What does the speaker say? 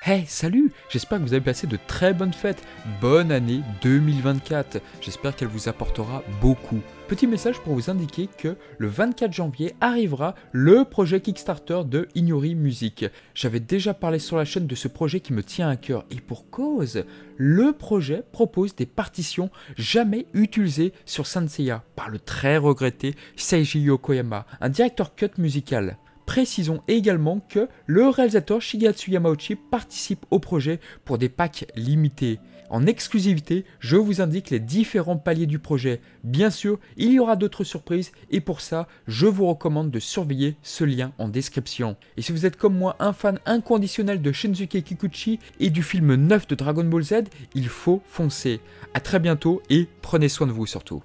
Hey, salut J'espère que vous avez passé de très bonnes fêtes. Bonne année 2024. J'espère qu'elle vous apportera beaucoup. Petit message pour vous indiquer que le 24 janvier arrivera le projet Kickstarter de Ignori Music. J'avais déjà parlé sur la chaîne de ce projet qui me tient à cœur et pour cause, le projet propose des partitions jamais utilisées sur Sanseiya par le très regretté Seiji Yokoyama, un directeur cut musical. Précisons également que le réalisateur Shigatsu Yamauchi participe au projet pour des packs limités. En exclusivité, je vous indique les différents paliers du projet. Bien sûr, il y aura d'autres surprises et pour ça, je vous recommande de surveiller ce lien en description. Et si vous êtes comme moi un fan inconditionnel de Shinsuke Kikuchi et du film 9 de Dragon Ball Z, il faut foncer. A très bientôt et prenez soin de vous surtout.